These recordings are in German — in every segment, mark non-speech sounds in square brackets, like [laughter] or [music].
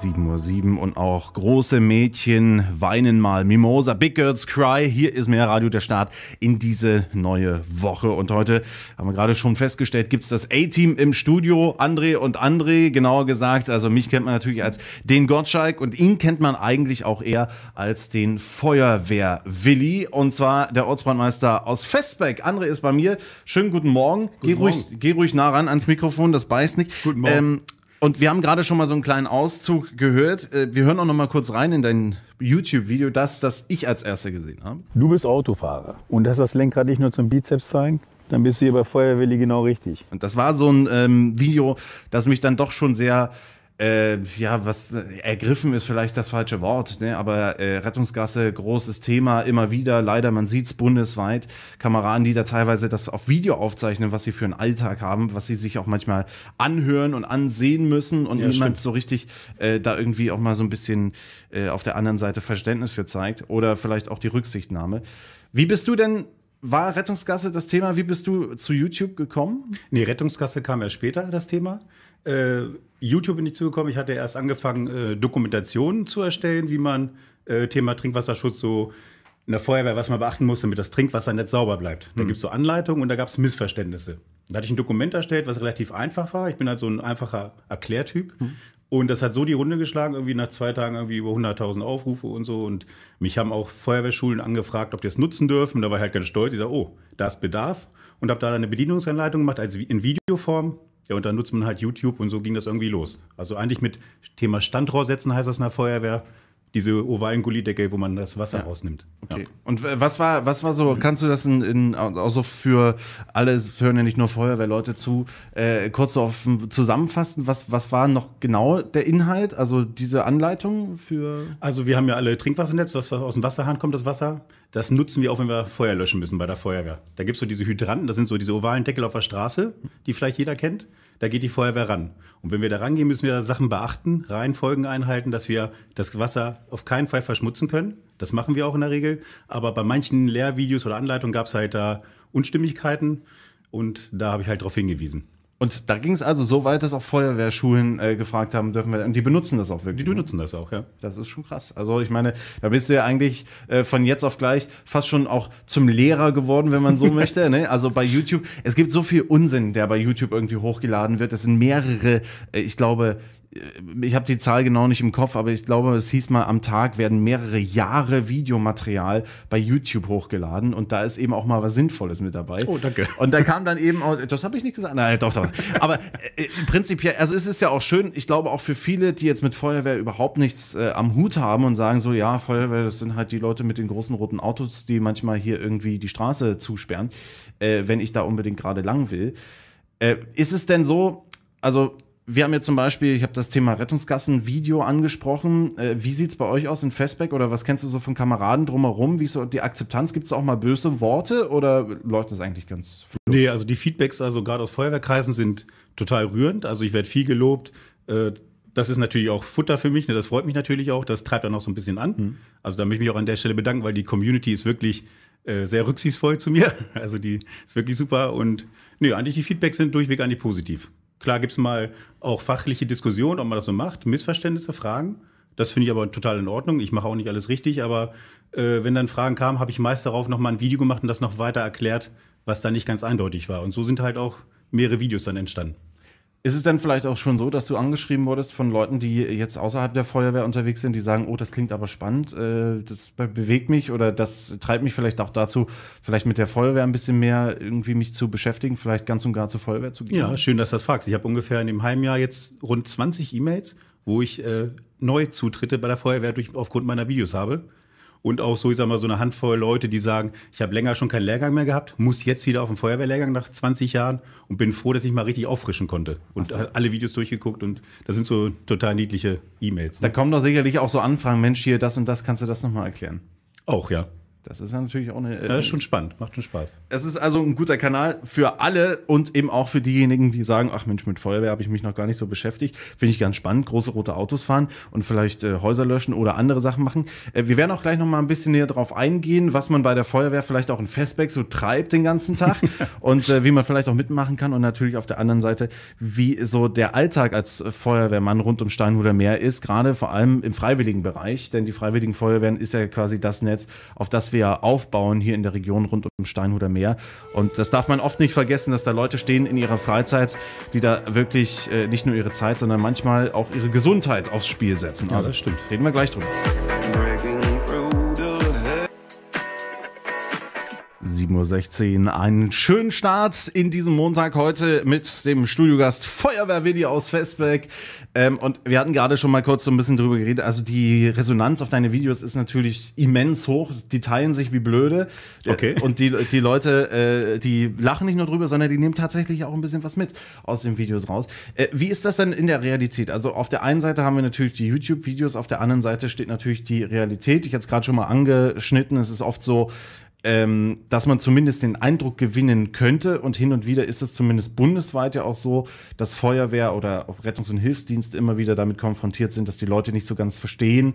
7.07 Uhr und auch große Mädchen weinen mal. Mimosa, Big Girls Cry. Hier ist mehr Radio der Start in diese neue Woche. Und heute haben wir gerade schon festgestellt, gibt es das A-Team im Studio. André und André, genauer gesagt. Also mich kennt man natürlich als den Gottschalk und ihn kennt man eigentlich auch eher als den Feuerwehr-Willi. Und zwar der Ortsbrandmeister aus Festbeck. André ist bei mir. Schönen guten Morgen. Guten geh, Morgen. Ruhig, geh ruhig nah ran ans Mikrofon, das beißt nicht. Guten Morgen. Ähm, und wir haben gerade schon mal so einen kleinen Auszug gehört. Äh, Wir hören auch noch mal kurz rein in dein YouTube-Video, das, das ich als erster gesehen habe. Du bist Autofahrer und hast das Lenkrad nicht nur zum Bizeps zeigen, dann bist du hier bei Feuerwehrli genau richtig. Und das war so ein ähm, Video, das mich dann doch schon sehr, äh, ja, was ergriffen ist vielleicht das falsche Wort, ne? aber äh, Rettungsgasse, großes Thema, immer wieder, leider, man sieht es bundesweit, Kameraden, die da teilweise das auf Video aufzeichnen, was sie für einen Alltag haben, was sie sich auch manchmal anhören und ansehen müssen und Ja, niemand stimmt. so richtig äh, da irgendwie auch mal so ein bisschen äh, auf der anderen Seite Verständnis für zeigt oder vielleicht auch die Rücksichtnahme. Wie bist du denn, war Rettungsgasse das Thema, wie bist du zu YouTube gekommen? Nee, Rettungskasse kam erst später, das Thema. Äh, YouTube bin ich zugekommen. Ich hatte erst angefangen, äh, Dokumentationen zu erstellen, wie man äh, Thema Trinkwasserschutz so in der Feuerwehr, was man beachten muss, damit das Trinkwasser nicht sauber bleibt. Da gibt es so Anleitungen und da gab es Missverständnisse. Da hatte ich ein Dokument erstellt, was relativ einfach war. Ich bin halt so ein einfacher Erklärtyp. Und das hat so die Runde geschlagen, irgendwie nach zwei Tagen irgendwie über 100.000 Aufrufe und so. Und mich haben auch Feuerwehrschulen angefragt, ob die es nutzen dürfen. Und da war ich halt ganz stolz. Ich sage, oh, da ist Bedarf. Und habe da dann eine Bedienungsanleitung gemacht, als Vi- in Videoform. Ja, und dann nutzt man halt YouTube und so ging das irgendwie los. Also eigentlich mit Thema Standrohr setzen heißt das in der Feuerwehr. Diese ovalen Gullideckel, wo man das Wasser rausnimmt. Okay. Und äh, was war, was war so, kannst du das in, in also für alle, es hören ja nicht nur Feuerwehrleute zu, äh, kurz so auf, zusammenfassen, was, was war noch genau der Inhalt, also diese Anleitung für. Also wir haben ja alle Trinkwassernetz, was aus dem Wasserhahn kommt, das Wasser. Das nutzen wir auch, wenn wir Feuer löschen müssen bei der Feuerwehr. Da gibt es so diese Hydranten, das sind so diese ovalen Deckel auf der Straße, die vielleicht jeder kennt. Da geht die Feuerwehr ran. Und wenn wir da rangehen, müssen wir Sachen beachten, Reihenfolgen einhalten, dass wir das Wasser auf keinen Fall verschmutzen können. Das machen wir auch in der Regel. Aber bei manchen Lehrvideos oder Anleitungen gab es halt da Unstimmigkeiten. Und da habe ich halt darauf hingewiesen. Und da ging es also so weit, dass auch Feuerwehrschulen äh, gefragt haben, dürfen wir, und die benutzen das auch wirklich. Die benutzen das auch, ja. Das ist schon krass. Also ich meine, da bist du ja eigentlich äh, von jetzt auf gleich fast schon auch zum Lehrer geworden, wenn man so [laughs] möchte. Ne? Also bei YouTube, es gibt so viel Unsinn, der bei YouTube irgendwie hochgeladen wird. Es sind mehrere, äh, ich glaube, ich habe die Zahl genau nicht im Kopf, aber ich glaube, es hieß mal, am Tag werden mehrere Jahre Videomaterial bei YouTube hochgeladen und da ist eben auch mal was Sinnvolles mit dabei. Oh, danke. Und da kam dann eben auch, das habe ich nicht gesagt, nein, doch, doch. Aber äh, prinzipiell, also es ist ja auch schön, ich glaube auch für viele, die jetzt mit Feuerwehr überhaupt nichts äh, am Hut haben und sagen so, ja, Feuerwehr, das sind halt die Leute mit den großen roten Autos, die manchmal hier irgendwie die Straße zusperren, äh, wenn ich da unbedingt gerade lang will. Äh, ist es denn so, also wir haben jetzt zum Beispiel, ich habe das Thema Rettungsgassen-Video angesprochen. Äh, wie sieht es bei euch aus in Festback oder was kennst du so von Kameraden drumherum? Wie ist so die Akzeptanz? Gibt es auch mal böse Worte oder läuft das eigentlich ganz Nee, also die Feedbacks, also gerade aus Feuerwehrkreisen, sind total rührend. Also ich werde viel gelobt. Äh, Das ist natürlich auch Futter für mich. ne, Das freut mich natürlich auch. Das treibt dann auch so ein bisschen an. Also da möchte ich mich auch an der Stelle bedanken, weil die Community ist wirklich äh, sehr rücksichtsvoll zu mir. [laughs] Also die ist wirklich super. Und nee, eigentlich die Feedbacks sind durchweg eigentlich positiv. Klar gibt es mal auch fachliche Diskussionen, ob man das so macht, Missverständnisse, Fragen. Das finde ich aber total in Ordnung. Ich mache auch nicht alles richtig, aber äh, wenn dann Fragen kamen, habe ich meist darauf nochmal ein Video gemacht und das noch weiter erklärt, was da nicht ganz eindeutig war. Und so sind halt auch mehrere Videos dann entstanden. Ist es denn vielleicht auch schon so, dass du angeschrieben wurdest von Leuten, die jetzt außerhalb der Feuerwehr unterwegs sind, die sagen, oh, das klingt aber spannend, äh, das be bewegt mich oder das treibt mich vielleicht auch dazu, vielleicht mit der Feuerwehr ein bisschen mehr irgendwie mich zu beschäftigen, vielleicht ganz und gar zur Feuerwehr zu gehen? Ja, schön, dass du das fragst. Ich habe ungefähr in dem Jahr jetzt rund 20 E-Mails, wo ich äh, Neuzutritte bei der Feuerwehr durch, aufgrund meiner Videos habe. Und auch so, ich sag mal, so eine Handvoll Leute, die sagen, ich habe länger schon keinen Lehrgang mehr gehabt, muss jetzt wieder auf den Feuerwehrlehrgang nach 20 Jahren und bin froh, dass ich mal richtig auffrischen konnte. Und hat alle Videos durchgeguckt und das sind so total niedliche E-Mails. Da Ne? kommen doch sicherlich auch so Anfragen, Mensch, hier, das und das, kannst du das nochmal erklären? Auch, ja. Das ist ja natürlich auch eine. Äh, das ist schon spannend, macht schon Spaß. Es ist also ein guter Kanal für alle und eben auch für diejenigen, die sagen, ach Mensch, mit Feuerwehr habe ich mich noch gar nicht so beschäftigt. Finde ich ganz spannend, große rote Autos fahren und vielleicht äh, Häuser löschen oder andere Sachen machen. Äh, wir werden auch gleich noch mal ein bisschen näher darauf eingehen, was man bei der Feuerwehr vielleicht auch in Festback so treibt den ganzen Tag [laughs] und äh, wie man vielleicht auch mitmachen kann und natürlich auf der anderen Seite, wie so der Alltag als Feuerwehrmann rund um Steinhuder Meer ist, gerade vor allem im freiwilligen Bereich, denn die freiwilligen Feuerwehren ist ja quasi das Netz, auf das wir aufbauen hier in der Region rund um Steinhuder Meer. Und das darf man oft nicht vergessen, dass da Leute stehen in ihrer Freizeit, die da wirklich äh, nicht nur ihre Zeit, sondern manchmal auch ihre Gesundheit aufs Spiel setzen. Ja, also, das stimmt. Reden wir gleich drüber. 7.16 Uhr. Einen schönen Start in diesem Montag heute mit dem Studiogast Feuerwehr-Willi aus Festbeck. Ähm, und wir hatten gerade schon mal kurz so ein bisschen drüber geredet. Also die Resonanz auf deine Videos ist natürlich immens hoch. Die teilen sich wie blöde. Okay. Und die, die Leute, äh, die lachen nicht nur drüber, sondern die nehmen tatsächlich auch ein bisschen was mit aus den Videos raus. Äh, wie ist das denn in der Realität? Also auf der einen Seite haben wir natürlich die YouTube-Videos, auf der anderen Seite steht natürlich die Realität. Ich hatte es gerade schon mal angeschnitten. Es ist oft so, ähm, dass man zumindest den Eindruck gewinnen könnte. Und hin und wieder ist es zumindest bundesweit ja auch so, dass Feuerwehr oder auch Rettungs- und Hilfsdienst immer wieder damit konfrontiert sind, dass die Leute nicht so ganz verstehen,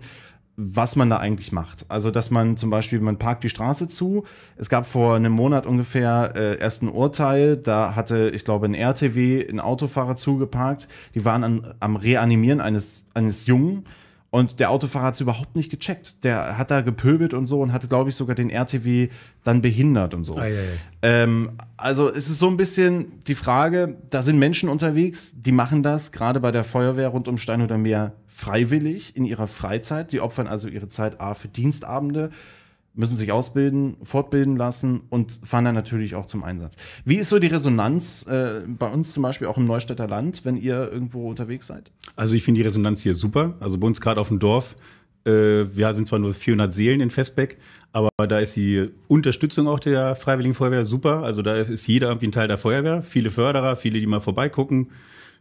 was man da eigentlich macht. Also, dass man zum Beispiel, man parkt die Straße zu. Es gab vor einem Monat ungefähr äh, erst ein Urteil, da hatte, ich glaube, ein RTW ein Autofahrer zugeparkt. Die waren an, am Reanimieren eines, eines Jungen und der Autofahrer hat es überhaupt nicht gecheckt. Der hat da gepöbelt und so und hatte, glaube ich, sogar den RTW dann behindert und so. Ei, ei, ei. Ähm, also es ist so ein bisschen die Frage, da sind Menschen unterwegs, die machen das gerade bei der Feuerwehr rund um Stein oder Meer freiwillig in ihrer Freizeit. Die opfern also ihre Zeit A für Dienstabende, müssen sich ausbilden, fortbilden lassen und fahren dann natürlich auch zum Einsatz. Wie ist so die Resonanz äh, bei uns zum Beispiel auch im Neustädter Land, wenn ihr irgendwo unterwegs seid? Also ich finde die Resonanz hier super. Also bei uns gerade auf dem Dorf, äh, wir sind zwar nur 400 Seelen in Festbeck, aber da ist die Unterstützung auch der Freiwilligen Feuerwehr super. Also da ist jeder irgendwie ein Teil der Feuerwehr. Viele Förderer, viele, die mal vorbeigucken.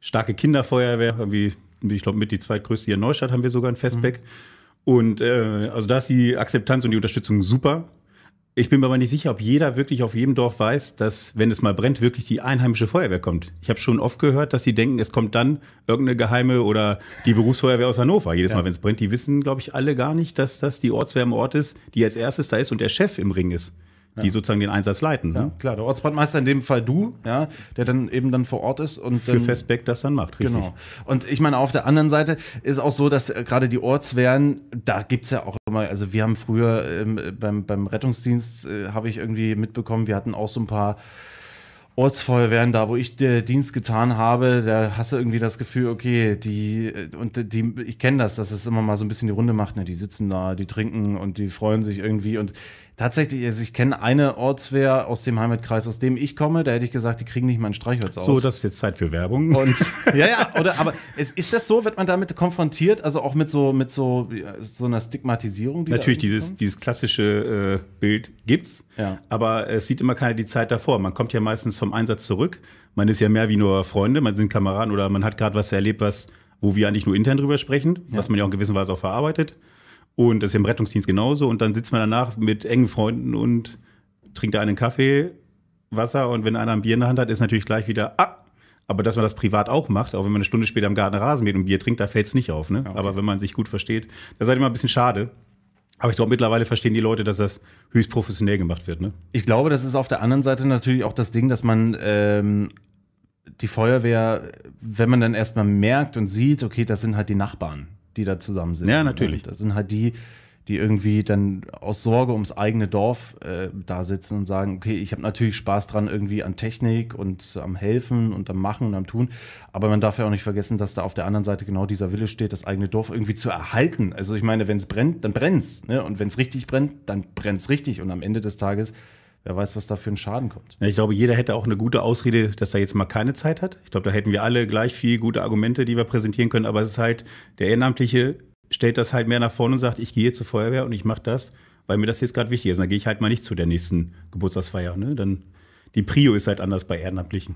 Starke Kinderfeuerwehr, irgendwie, ich glaube, mit die zweitgrößte hier in Neustadt haben wir sogar in Festbeck. Mhm. Und äh, also da ist die Akzeptanz und die Unterstützung super. Ich bin mir aber nicht sicher, ob jeder wirklich auf jedem Dorf weiß, dass, wenn es mal brennt, wirklich die einheimische Feuerwehr kommt. Ich habe schon oft gehört, dass sie denken, es kommt dann irgendeine geheime oder die Berufsfeuerwehr aus Hannover. Jedes Mal, wenn es brennt, die wissen, glaube ich, alle gar nicht, dass das die Ortswehr im Ort ist, die als erstes da ist und der Chef im Ring ist die sozusagen den Einsatz leiten. Ne? Ja, klar, der Ortsbrandmeister in dem Fall du, ja, der dann eben dann vor Ort ist und für Festbeck das dann macht, richtig. Genau. Und ich meine, auf der anderen Seite ist auch so, dass äh, gerade die Ortswehren, da gibt es ja auch immer, also wir haben früher ähm, beim, beim Rettungsdienst, äh, habe ich irgendwie mitbekommen, wir hatten auch so ein paar Ortsfeuerwehren, da wo ich den Dienst getan habe, da hast du irgendwie das Gefühl, okay, die und die, ich kenne das, dass es immer mal so ein bisschen die Runde macht, ne? Die sitzen da, die trinken und die freuen sich irgendwie und tatsächlich, also ich kenne eine Ortswehr aus dem Heimatkreis, aus dem ich komme, da hätte ich gesagt, die kriegen nicht mal ein Streichholz aus. So, das ist jetzt Zeit für Werbung. Und [laughs] ja, ja, oder aber ist, ist das so, wird man damit konfrontiert, also auch mit so mit so so einer Stigmatisierung? Die Natürlich dieses dieses klassische äh, Bild gibt's, ja. aber es sieht immer keiner die Zeit davor. Man kommt ja meistens vom Einsatz zurück. Man ist ja mehr wie nur Freunde, man sind Kameraden oder man hat gerade was erlebt, was wo wir eigentlich nur intern drüber sprechen, ja. was man ja auch in gewisser Weise auch verarbeitet. Und das ist im Rettungsdienst genauso. Und dann sitzt man danach mit engen Freunden und trinkt da einen Kaffee, Wasser und wenn einer ein Bier in der Hand hat, ist natürlich gleich wieder, ah, aber dass man das privat auch macht, auch wenn man eine Stunde später im Garten Rasen mäht und Bier trinkt, da fällt es nicht auf. Ne? Okay. Aber wenn man sich gut versteht, das ist halt immer ein bisschen schade. Aber ich glaube, mittlerweile verstehen die Leute, dass das höchst professionell gemacht wird. Ne? Ich glaube, das ist auf der anderen Seite natürlich auch das Ding, dass man ähm, die Feuerwehr, wenn man dann erstmal merkt und sieht, okay, das sind halt die Nachbarn die da zusammensitzen. Ja, natürlich. Und das sind halt die, die irgendwie dann aus Sorge ums eigene Dorf äh, da sitzen und sagen, okay, ich habe natürlich Spaß dran irgendwie an Technik und am Helfen und am Machen und am Tun, aber man darf ja auch nicht vergessen, dass da auf der anderen Seite genau dieser Wille steht, das eigene Dorf irgendwie zu erhalten. Also ich meine, wenn es brennt, dann brennt's, ne? Und wenn es richtig brennt, dann brennt's richtig und am Ende des Tages Wer weiß, was da für ein Schaden kommt. Ja, ich glaube, jeder hätte auch eine gute Ausrede, dass er jetzt mal keine Zeit hat. Ich glaube, da hätten wir alle gleich viel gute Argumente, die wir präsentieren können. Aber es ist halt, der Ehrenamtliche stellt das halt mehr nach vorne und sagt, ich gehe zur Feuerwehr und ich mache das, weil mir das jetzt gerade wichtig ist. Und dann gehe ich halt mal nicht zu der nächsten Geburtstagsfeier. Ne? Dann die Prio ist halt anders bei Ehrenamtlichen.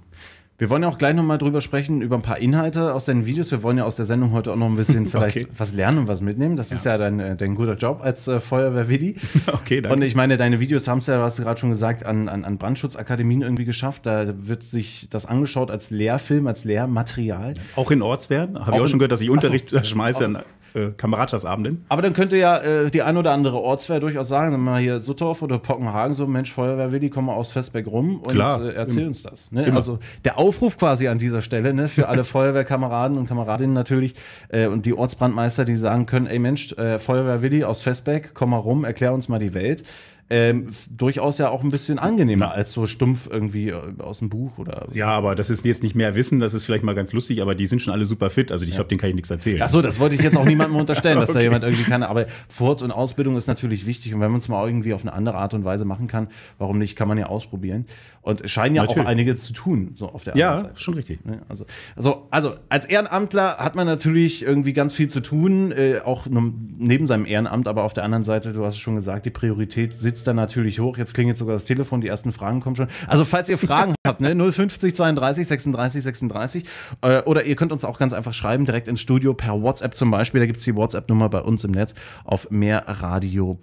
Wir wollen ja auch gleich nochmal drüber sprechen, über ein paar Inhalte aus deinen Videos. Wir wollen ja aus der Sendung heute auch noch ein bisschen [laughs] vielleicht Okay. was lernen und was mitnehmen. Das ist ja dein, äh, dein guter Job als äh, Feuerwehr-Willi. [laughs] Okay, danke. Und ich meine, deine Videos haben es ja, du hast gerade schon gesagt, an, an, an Brandschutzakademien irgendwie geschafft. Da wird sich das angeschaut als Lehrfilm, als Lehrmaterial. Auch in Ortswehren. Habe ich Auch auch schon gehört, dass ich Ach so. Unterricht schmeiße an äh, Kameradschaftsabenden. Aber dann könnte ja äh, die ein oder andere Ortswehr durchaus sagen, wenn mal hier Suttorf oder Pockenhagen so, Mensch, Feuerwehr-Willi, komm mal aus Festberg rum und äh, erzähl uns das. Ne? Also der Aufruf quasi an dieser Stelle ne, für alle [laughs] Feuerwehrkameraden und Kameradinnen natürlich äh, und die Ortsbrandmeister, die sagen können, ey Mensch, äh, Feuerwehr-Willi aus Festberg, komm mal rum, erklär uns mal die Welt. Ähm, durchaus ja auch ein bisschen angenehmer als so stumpf irgendwie äh, aus dem Buch oder Ja, aber das ist jetzt nicht mehr Wissen, das ist vielleicht mal ganz lustig, aber die sind schon alle super fit. Also ich glaube, denen kann ich nichts erzählen. Ach so, das wollte ich jetzt auch niemandem unterstellen, dass da [laughs] Okay. jemand irgendwie kann. Aber Fort- und Ausbildung ist natürlich wichtig. Und wenn man es mal irgendwie auf eine andere Art und Weise machen kann, warum nicht, kann man ja ausprobieren. Und es scheinen ja Natürlich. auch einige zu tun, so auf der ja, anderen Seite. schon richtig. Also, also, also als Ehrenamtler hat man natürlich irgendwie ganz viel zu tun, äh, auch neben seinem Ehrenamt, aber auf der anderen Seite, du hast es schon gesagt, die Priorität sitzt da natürlich hoch. Jetzt klingelt sogar das Telefon, die ersten Fragen kommen schon. Also falls ihr Fragen [laughs] habt, ne, 050 32 36 36 äh, oder ihr könnt uns auch ganz einfach schreiben, direkt ins Studio per WhatsApp zum Beispiel. Da gibt es die WhatsApp-Nummer bei uns im Netz auf mehrradio.de.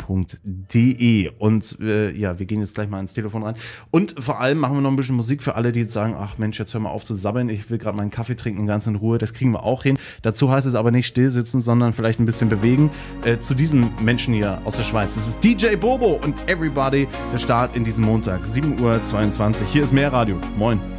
Und äh, ja, wir gehen jetzt gleich mal ins Telefon rein. Und vor allem machen wir noch ein bisschen Musik für alle, die jetzt sagen, ach Mensch, jetzt hör mal auf zu sabbeln, ich will gerade meinen Kaffee trinken, ganz in Ruhe. Das kriegen wir auch hin. Dazu heißt es aber nicht still sitzen, sondern vielleicht ein bisschen bewegen. Äh, zu diesem Menschen hier aus der Schweiz. Das ist DJ Bobo und Everybody. Der Start in diesem Montag, 7.22 Uhr. Hier ist mehr Radio. Moin.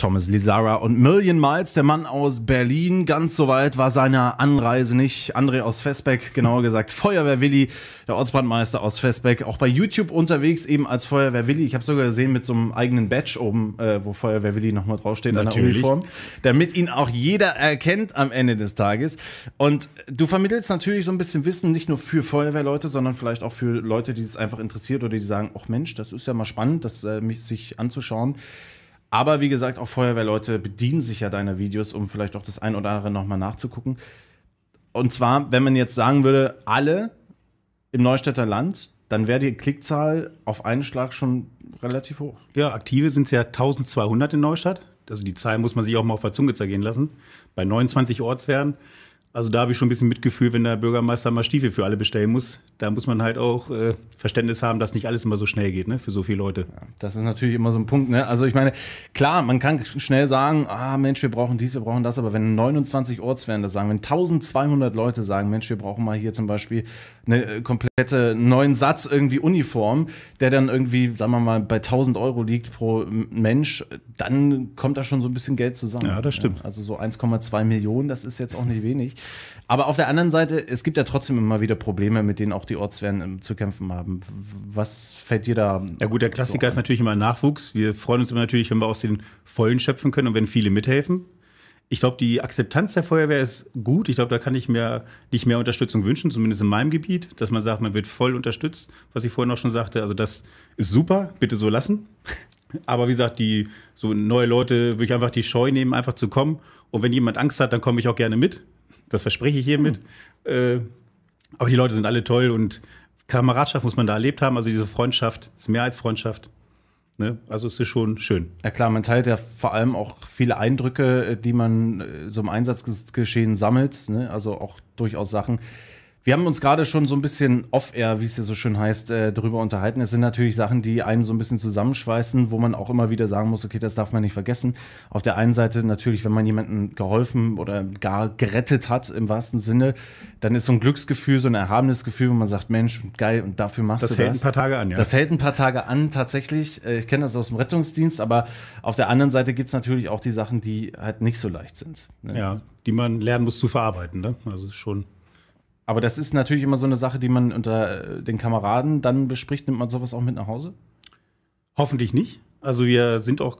Thomas Lizara und Million Miles, der Mann aus Berlin. Ganz so weit war seine Anreise nicht. André aus Vesbeck, genauer gesagt Feuerwehr Willi, der Ortsbrandmeister aus Vesbeck. Auch bei YouTube unterwegs, eben als Feuerwehr Willi. Ich habe sogar gesehen mit so einem eigenen Badge oben, äh, wo Feuerwehr Willi nochmal draufsteht an der Natürlich. Uniform. Damit ihn auch jeder erkennt am Ende des Tages. Und du vermittelst natürlich so ein bisschen Wissen, nicht nur für Feuerwehrleute, sondern vielleicht auch für Leute, die es einfach interessiert oder die sagen, ach Mensch, das ist ja mal spannend, das äh, mich sich anzuschauen. Aber wie gesagt, auch Feuerwehrleute bedienen sich ja deiner Videos, um vielleicht auch das ein oder andere nochmal nachzugucken. Und zwar, wenn man jetzt sagen würde, alle im Neustädter Land, dann wäre die Klickzahl auf einen Schlag schon relativ hoch. Ja, aktive sind es ja 1200 in Neustadt. Also die Zahl muss man sich auch mal auf der Zunge zergehen lassen. Bei 29 Ortswehren. Also da habe ich schon ein bisschen Mitgefühl, wenn der Bürgermeister mal Stiefel für alle bestellen muss. Da muss man halt auch äh, Verständnis haben, dass nicht alles immer so schnell geht, ne? Für so viele Leute. Das ist natürlich immer so ein Punkt. Ne? Also ich meine, klar, man kann schnell sagen, ah Mensch, wir brauchen dies, wir brauchen das, aber wenn 29 Ortswehren das sagen, wenn 1200 Leute sagen, Mensch, wir brauchen mal hier zum Beispiel eine äh, komplette neuen Satz irgendwie Uniform, der dann irgendwie, sagen wir mal, bei 1000 Euro liegt pro Mensch, dann kommt da schon so ein bisschen Geld zusammen. Ja, das stimmt. Also so 1,2 Millionen, das ist jetzt auch nicht wenig. Aber auf der anderen Seite, es gibt ja trotzdem immer wieder Probleme, mit denen auch die Ortswehren ähm, zu kämpfen haben. Was fällt dir da? Ja gut, der Klassiker ist natürlich immer Nachwuchs. Wir freuen uns immer natürlich, wenn wir aus den Vollen schöpfen können und wenn viele mithelfen. Ich glaube, die Akzeptanz der Feuerwehr ist gut. Ich glaube, da kann ich mir nicht mehr Unterstützung wünschen, zumindest in meinem Gebiet, dass man sagt, man wird voll unterstützt, was ich vorhin auch schon sagte. Also das ist super, bitte so lassen. Aber wie gesagt, die so neue Leute würde ich einfach die Scheu nehmen, einfach zu kommen. Und wenn jemand Angst hat, dann komme ich auch gerne mit. Das verspreche ich hiermit. Äh, aber die Leute sind alle toll und Kameradschaft muss man da erlebt haben. Also diese Freundschaft ist mehr als Freundschaft. Ne? Also es ist schon schön. Ja klar, man teilt ja vor allem auch viele Eindrücke, äh, die man äh, so im Einsatzgeschehen sammelt. Ne? Also auch durchaus Sachen. Wir haben uns gerade schon so ein bisschen off-air, wie es ja so schön heißt, äh, darüber unterhalten. Es sind natürlich Sachen, die einen so ein bisschen zusammenschweißen, wo man auch immer wieder sagen muss, okay, das darf man nicht vergessen. Auf der einen Seite natürlich, wenn man jemandem geholfen oder gar gerettet hat, im wahrsten Sinne, dann ist so ein Glücksgefühl, so ein erhabenes Gefühl, wo man sagt, Mensch, geil, und dafür machst Das du hält das. ein paar Tage an, ja. Das hält ein paar Tage an, tatsächlich. Äh, Ich kenne das aus dem Rettungsdienst, aber auf der anderen Seite gibt es natürlich auch die Sachen, die halt nicht so leicht sind. ne? ja, die man lernen muss zu verarbeiten. Ne? Also schon. Aber das ist natürlich immer so eine Sache, die man unter äh, den Kameraden dann bespricht. Nimmt man sowas auch mit nach Hause? Hoffentlich nicht. Also wir sind auch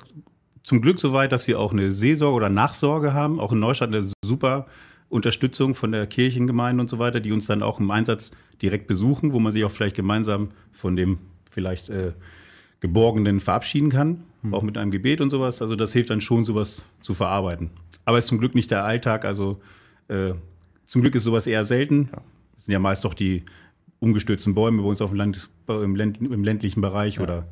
zum Glück so weit, dass wir auch eine Seelsorge oder Nachsorge haben. Auch in Neustadt eine super Unterstützung von der Kirchengemeinde und so weiter, die uns dann auch im Einsatz direkt besuchen, wo man sich auch vielleicht gemeinsam von dem vielleicht äh, Geborgenen verabschieden kann, auch mit einem Gebet und sowas. Also das hilft dann schon, sowas zu verarbeiten. Aber es ist zum Glück nicht der Alltag. Also äh, zum Glück ist sowas eher selten. Es sind ja meist doch die umgestürzten Bäume bei uns auf dem Land, im, Länd, im ländlichen Bereich ja. oder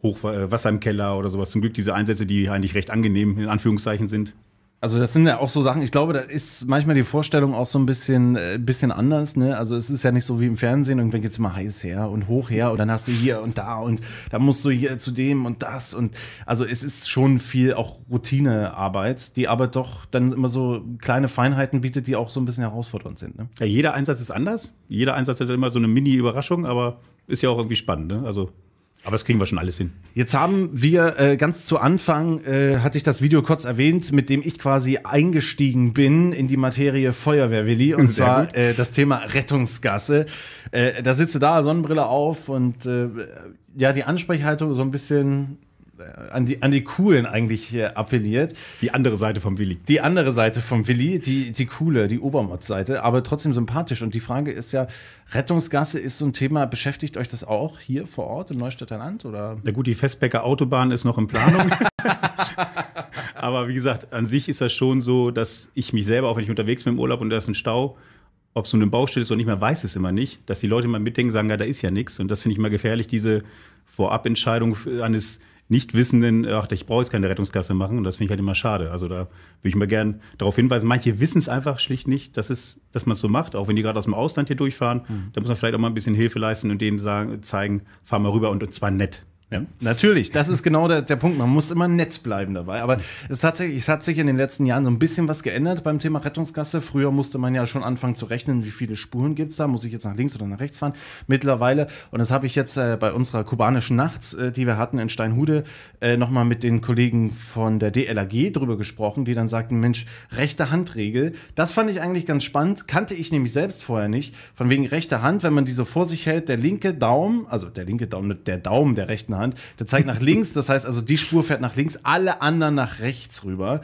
Hochwasser äh, im Keller oder sowas. Zum Glück diese Einsätze, die eigentlich recht angenehm in Anführungszeichen sind. Also das sind ja auch so Sachen, ich glaube, da ist manchmal die Vorstellung auch so ein bisschen, äh, bisschen anders. Ne? Also es ist ja nicht so wie im Fernsehen, irgendwann geht's immer heiß her und hoch her und dann hast du hier und da und da musst du hier zu dem und das. Und also es ist schon viel auch Routinearbeit, die aber doch dann immer so kleine Feinheiten bietet, die auch so ein bisschen herausfordernd sind. Ne? Ja, jeder Einsatz ist anders. Jeder Einsatz hat immer so eine Mini-Überraschung, aber ist ja auch irgendwie spannend. Ne? Also aber das kriegen wir schon alles hin. Jetzt haben wir äh, ganz zu Anfang, äh, hatte ich das Video kurz erwähnt, mit dem ich quasi eingestiegen bin in die Materie Feuerwehrwilli. Und Sehr zwar äh, das Thema Rettungsgasse. Äh, da sitzt du da, Sonnenbrille auf und äh, ja, die Ansprechhaltung so ein bisschen an die, an die Coolen eigentlich äh, appelliert. Die andere Seite vom Willi. Die andere Seite vom Willi, die, die coole, die Obermod-Seite, aber trotzdem sympathisch. Und die Frage ist ja, Rettungsgasse ist so ein Thema, beschäftigt euch das auch hier vor Ort im Neustädter Land? Oder? Na gut, die Festbecker Autobahn ist noch in Planung. [laughs] [laughs] aber wie gesagt, an sich ist das schon so, dass ich mich selber, auch wenn ich unterwegs bin im Urlaub und da ist ein Stau, ob es nun eine Baustelle ist oder nicht, man weiß es immer nicht, dass die Leute mal mitdenken, sagen, ja, da ist ja nichts. Und das finde ich immer gefährlich, diese Vorabentscheidung eines Nichtwissenden, ach, ich brauche jetzt keine Rettungskasse machen und das finde ich halt immer schade. Also da würde ich mal gern darauf hinweisen, manche wissen es einfach schlicht nicht, dass, es, dass man es so macht, auch wenn die gerade aus dem Ausland hier durchfahren. Mhm. Da muss man vielleicht auch mal ein bisschen Hilfe leisten und denen sagen, zeigen, fahr mal rüber und, und zwar nett. Ja, natürlich, das ist genau der, der Punkt. Man muss immer nett bleiben dabei. Aber es hat, sich, es hat sich in den letzten Jahren so ein bisschen was geändert beim Thema Rettungsgasse. Früher musste man ja schon anfangen zu rechnen, wie viele Spuren gibt es da. Muss ich jetzt nach links oder nach rechts fahren? Mittlerweile, und das habe ich jetzt äh, bei unserer kubanischen Nacht, äh, die wir hatten in Steinhude, äh, nochmal mit den Kollegen von der DLAG drüber gesprochen, die dann sagten, Mensch, rechte Handregel, das fand ich eigentlich ganz spannend. Kannte ich nämlich selbst vorher nicht. Von wegen rechte Hand, wenn man die so vor sich hält, der linke Daumen, also der linke Daumen, der Daumen der rechten Hand, Hand. Der zeigt nach links, das heißt also, die Spur fährt nach links, alle anderen nach rechts rüber.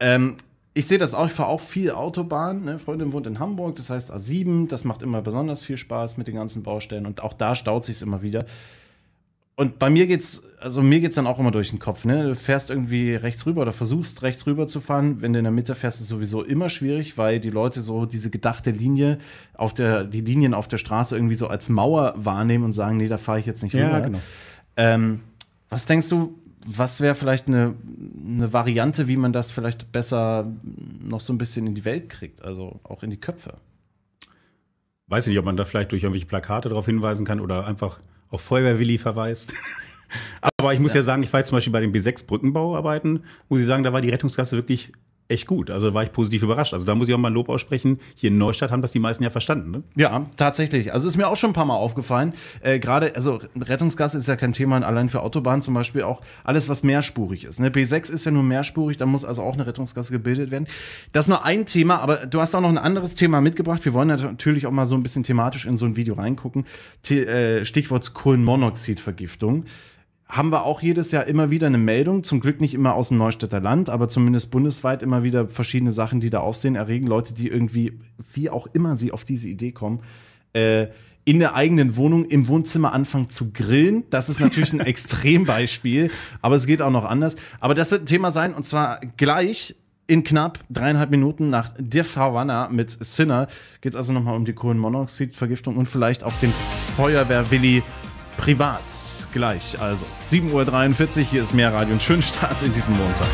Ähm, ich sehe das auch, ich fahre auch viel Autobahn. Ne? Freundin wohnt in Hamburg, das heißt A7, das macht immer besonders viel Spaß mit den ganzen Baustellen und auch da staut sich immer wieder. Und bei mir geht's, also mir geht's dann auch immer durch den Kopf, ne? Du fährst irgendwie rechts rüber oder versuchst rechts rüber zu fahren. Wenn du in der Mitte fährst, ist es sowieso immer schwierig, weil die Leute so diese gedachte Linie auf der, die Linien auf der Straße irgendwie so als Mauer wahrnehmen und sagen, nee, da fahre ich jetzt nicht rüber. Ja, genau. Ähm, was denkst du, was wäre vielleicht eine, eine Variante, wie man das vielleicht besser noch so ein bisschen in die Welt kriegt, also auch in die Köpfe? Weiß ich nicht, ob man da vielleicht durch irgendwelche Plakate darauf hinweisen kann oder einfach auf Feuerwehrwilli verweist. [laughs] Aber ich muss ja, ja sagen, ich war jetzt zum Beispiel bei den B6-Brückenbauarbeiten, muss ich sagen, da war die Rettungskasse wirklich echt gut. Also war ich positiv überrascht. Also da muss ich auch mal Lob aussprechen. Hier in Neustadt haben das die meisten ja verstanden. Ne? Ja, tatsächlich. Also ist mir auch schon ein paar Mal aufgefallen. Äh, Gerade, also Rettungsgasse ist ja kein Thema, allein für Autobahnen zum Beispiel auch alles, was mehrspurig ist. Ne? B6 ist ja nur mehrspurig, da muss also auch eine Rettungsgasse gebildet werden. Das ist nur ein Thema, aber du hast auch noch ein anderes Thema mitgebracht. Wir wollen natürlich auch mal so ein bisschen thematisch in so ein Video reingucken. T äh, Stichwort Kohlenmonoxidvergiftung haben wir auch jedes Jahr immer wieder eine Meldung, zum Glück nicht immer aus dem Neustädter Land, aber zumindest bundesweit immer wieder verschiedene Sachen, die da Aufsehen erregen. Leute, die irgendwie, wie auch immer sie auf diese Idee kommen, äh, in der eigenen Wohnung im Wohnzimmer anfangen zu grillen. Das ist natürlich ein [laughs] Extrembeispiel, aber es geht auch noch anders. Aber das wird ein Thema sein und zwar gleich in knapp dreieinhalb Minuten nach Der Havanna mit Sinner geht es also nochmal um die Kohlenmonoxidvergiftung und vielleicht auch den Feuerwehrwilli privat gleich. Also 7.43 Uhr, hier ist mehr Radio und schönen Start in diesem Montag.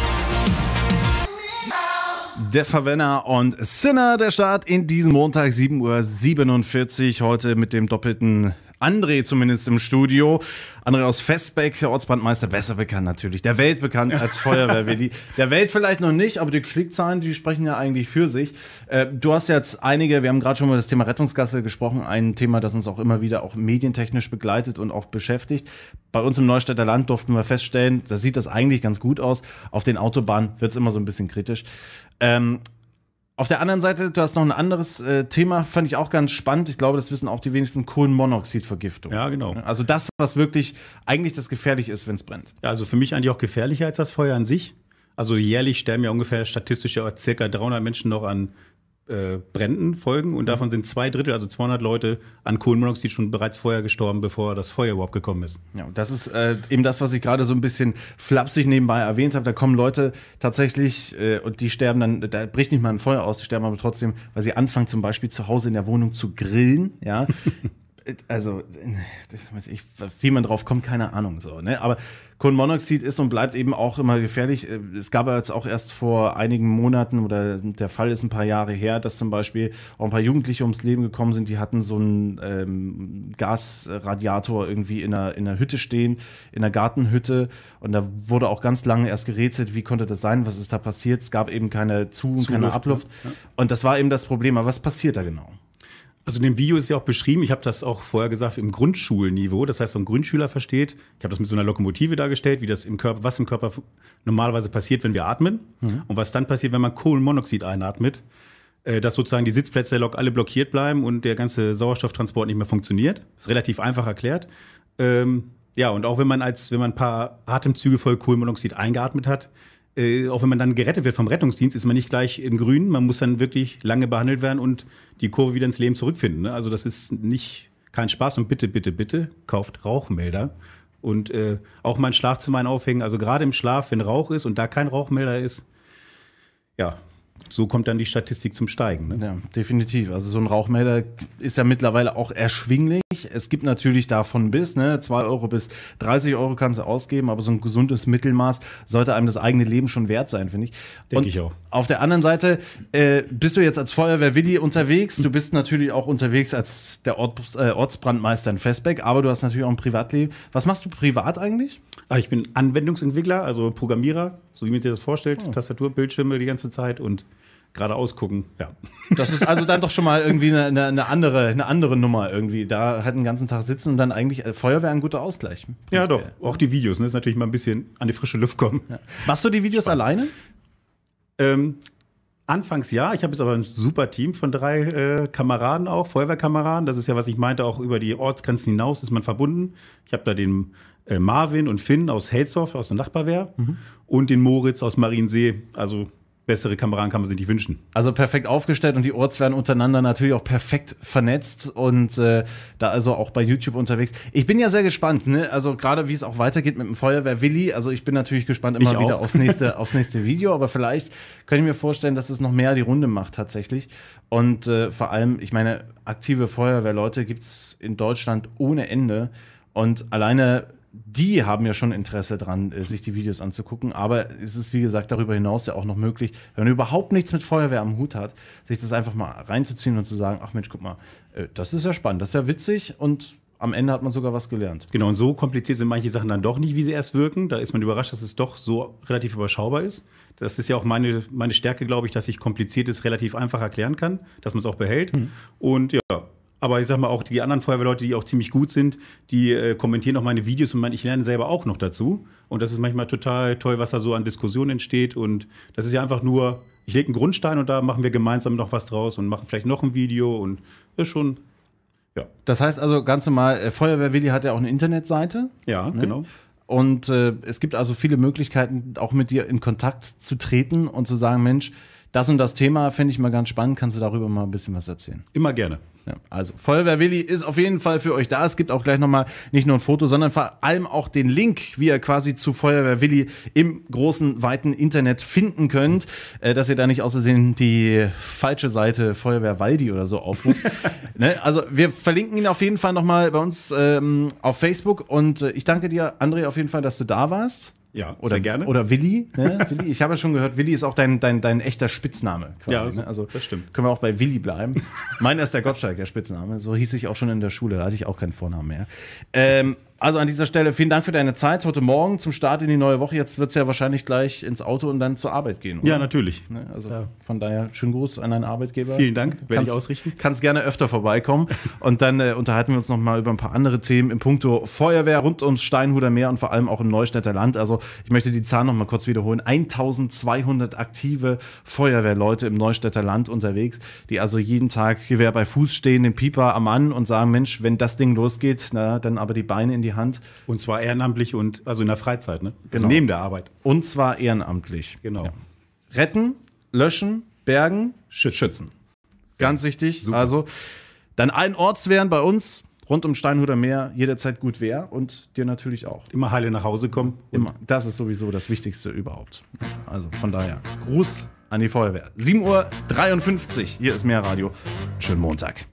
Der Verwenner und Sinner, der Start in diesem Montag 7.47 Uhr. Heute mit dem doppelten André zumindest im Studio. André aus Festbeck, der Ortsbrandmeister, besser bekannt natürlich. Der Welt bekannt als Feuerwehrwilli. [laughs] Der Welt vielleicht noch nicht, aber die Klickzahlen, die sprechen ja eigentlich für sich. Äh, du hast jetzt einige, wir haben gerade schon mal das Thema Rettungsgasse gesprochen, ein Thema, das uns auch immer wieder auch medientechnisch begleitet und auch beschäftigt. Bei uns im Neustädter Land durften wir feststellen, da sieht das eigentlich ganz gut aus. Auf den Autobahnen wird es immer so ein bisschen kritisch. Ähm, auf der anderen Seite, du hast noch ein anderes äh, Thema, fand ich auch ganz spannend. Ich glaube, das wissen auch die wenigsten Kohlenmonoxidvergiftung. Ja, genau. Also das, was wirklich eigentlich das gefährlich ist, wenn es brennt. Ja, also für mich eigentlich auch gefährlicher als das Feuer an sich. Also jährlich sterben ja ungefähr statistisch ja circa 300 Menschen noch an äh, Bränden folgen und davon sind zwei Drittel, also 200 Leute, an Kohlenmonoxid schon bereits vorher gestorben, bevor das Feuer überhaupt gekommen ist. Ja, das ist äh, eben das, was ich gerade so ein bisschen flapsig nebenbei erwähnt habe. Da kommen Leute tatsächlich äh, und die sterben dann, da bricht nicht mal ein Feuer aus, die sterben aber trotzdem, weil sie anfangen zum Beispiel zu Hause in der Wohnung zu grillen, ja. [laughs] also, ich, wie man drauf kommt, keine Ahnung. So, ne? Aber Kohlenmonoxid ist und bleibt eben auch immer gefährlich. Es gab ja jetzt auch erst vor einigen Monaten oder der Fall ist ein paar Jahre her, dass zum Beispiel auch ein paar Jugendliche ums Leben gekommen sind. Die hatten so einen ähm, Gasradiator irgendwie in einer, in einer Hütte stehen, in einer Gartenhütte. Und da wurde auch ganz lange erst gerätselt, wie konnte das sein, was ist da passiert. Es gab eben keine Zu- und keine Zuluft, Abluft. ja. Und das war eben das Problem. Aber was passiert da genau? Also in dem Video ist ja auch beschrieben, ich habe das auch vorher gesagt, im Grundschulniveau. Das heißt, so ein Grundschüler versteht, ich habe das mit so einer Lokomotive dargestellt, wie das im Körper, was im Körper normalerweise passiert, wenn wir atmen und was dann passiert, wenn man Kohlenmonoxid einatmet, äh, dass sozusagen die Sitzplätze der Lok alle blockiert bleiben und der ganze Sauerstofftransport nicht mehr funktioniert. ist relativ einfach erklärt. Ähm, ja, und auch wenn man als, wenn man ein paar Atemzüge voll Kohlenmonoxid eingeatmet hat, äh, auch wenn man dann gerettet wird vom Rettungsdienst, ist man nicht gleich im Grün. Man muss dann wirklich lange behandelt werden und die Kurve wieder ins Leben zurückfinden. Ne? Also das ist nicht kein Spaß. Und bitte, bitte, bitte kauft Rauchmelder. Und äh, auch mal ein Schlafzimmer aufhängen. Also gerade im Schlaf, wenn Rauch ist und da kein Rauchmelder ist, ja, so kommt dann die Statistik zum Steigen. Ne? Ja, definitiv. Also so ein Rauchmelder ist ja mittlerweile auch erschwinglich. Es gibt natürlich davon bis, ne, 2 Euro bis 30 Euro kannst du ausgeben, aber so ein gesundes Mittelmaß sollte einem das eigene Leben schon wert sein, finde ich. Denk Und ich auch. Auf der anderen Seite äh, bist du jetzt als Feuerwehr-Willi unterwegs. Du bist natürlich auch unterwegs als der Ort, äh, Ortsbrandmeister in Festbeck, aber du hast natürlich auch ein Privatleben. Was machst du privat eigentlich? Ah, ich bin Anwendungsentwickler, also Programmierer, so wie man sich das vorstellt. Oh. Tastatur, Bildschirme die ganze Zeit und geradeaus gucken. Ja. Das ist also dann doch schon mal irgendwie eine, eine, andere, eine andere Nummer irgendwie. Da halt den ganzen Tag sitzen und dann eigentlich äh, Feuerwehr ein guter Ausgleich. ja, doch. Auch die Videos. Ne? ist natürlich mal ein bisschen an die frische Luft kommen. Machst du die Videos alleine? Ähm, anfangs ja. Ich habe jetzt aber ein super Team von drei äh, Kameraden auch, Feuerwehrkameraden. Das ist ja, was ich meinte, auch über die Ortsgrenzen hinaus ist man verbunden. Ich habe da den äh, Marvin und Finn aus Helsdorf, aus der Nachbarwehr und den Moritz aus Mariensee. Also bessere Kameraden kann man sich nicht wünschen. Also perfekt aufgestellt und die Ortswehren untereinander natürlich auch perfekt vernetzt und äh, da also auch bei YouTube unterwegs. Ich bin ja sehr gespannt, ne? Also gerade wie es auch weitergeht mit dem Feuerwehr Willi. Also ich bin natürlich gespannt immer Ich wieder auch. aufs nächste, [laughs] aufs nächste Video, aber vielleicht kann ich mir vorstellen, dass es noch mehr die Runde macht tatsächlich. Und äh, vor allem, ich meine, aktive Feuerwehrleute gibt es in Deutschland ohne Ende. Und alleine die haben ja schon Interesse dran, äh, sich die Videos anzugucken. Aber es ist, wie gesagt, darüber hinaus ja auch noch möglich, wenn man überhaupt nichts mit Feuerwehr am Hut hat, sich das einfach mal reinzuziehen und zu sagen, ach Mensch, guck mal, äh, das ist ja spannend, das ist ja witzig und am Ende hat man sogar was gelernt. Genau, und so kompliziert sind manche Sachen dann doch nicht, wie sie erst wirken. Da ist man überrascht, dass es doch so relativ überschaubar ist. Das ist ja auch meine, meine Stärke, glaube ich, dass ich Kompliziertes relativ einfach erklären kann, dass man es auch behält. Und ja, aber ich sag mal auch die anderen Feuerwehrleute, die auch ziemlich gut sind, die äh, kommentieren auch meine Videos und man, ich lerne selber auch noch dazu. Und das ist manchmal total toll, was da so an Diskussionen entsteht. Und das ist ja einfach nur, ich lege einen Grundstein und da machen wir gemeinsam noch was draus und machen vielleicht noch ein Video und das ist schon, ja, Das heißt also ganz normal, äh, Feuerwehr Willi hat ja auch eine Internetseite. ja, genau. Und äh, es gibt also viele Möglichkeiten, auch mit dir in Kontakt zu treten und zu sagen, Mensch, das und das Thema finde ich mal ganz spannend, kannst du darüber mal ein bisschen was erzählen? Immer gerne. Ja, also Feuerwehr Willi ist auf jeden Fall für euch da. Es gibt auch gleich nochmal nicht nur ein Foto, sondern vor allem auch den Link, wie ihr quasi zu Feuerwehr Willi im großen, weiten Internet finden könnt, äh, dass ihr da nicht außersehen die falsche Seite Feuerwehr Waldi oder so aufruft. [laughs] ne? Also wir verlinken ihn auf jeden Fall nochmal bei uns ähm, auf Facebook und äh, ich danke dir, André, auf jeden Fall, dass du da warst. Ja, Oder, sehr gerne. Oder Willi. Ne? [laughs] Willi. Ich habe ja schon gehört, Willi ist auch dein, dein, dein echter Spitzname. Quasi, Ja, so- ne? also das stimmt. Können wir auch bei Willi bleiben. Meiner ist der Gottschalk, der Spitzname. So hieß ich auch schon in der Schule. Da hatte ich auch keinen Vornamen mehr. Ähm, also an dieser Stelle vielen Dank für deine Zeit heute Morgen zum Start in die neue Woche. Jetzt wird es ja wahrscheinlich gleich ins Auto und dann zur Arbeit gehen. Oder? Ja, natürlich. Ne? Also Ja. von daher schönen Gruß an deinen Arbeitgeber. Vielen Dank, werde ich Kannst- ausrichten. Kannst gerne öfter vorbeikommen und dann äh, unterhalten wir uns noch mal über ein paar andere Themen im Punkto Feuerwehr rund ums Steinhuder Meer und vor allem auch im Neustädter Land. Also ich möchte die Zahl noch mal kurz wiederholen. 1200 aktive Feuerwehrleute im Neustädter Land unterwegs, die also jeden Tag Gewehr bei Fuß stehen, den Pieper am Mann und sagen, Mensch, wenn das Ding losgeht, na, dann aber die Beine in die Hand. Und zwar ehrenamtlich und also in der Freizeit, ne? Also Genau. neben der Arbeit. Und zwar ehrenamtlich. Genau. Retten, löschen, bergen, Schützen. schützen. Ganz wichtig. Super. Also dann allen Ortswehren bei uns rund um Steinhuder Meer jederzeit gut Wehr und dir natürlich auch. Immer heile nach Hause kommen. Immer. Das ist sowieso das Wichtigste überhaupt. Also von daher, Gruß an die Feuerwehr. 7.53 Uhr, hier ist Meerradio. Schönen Montag.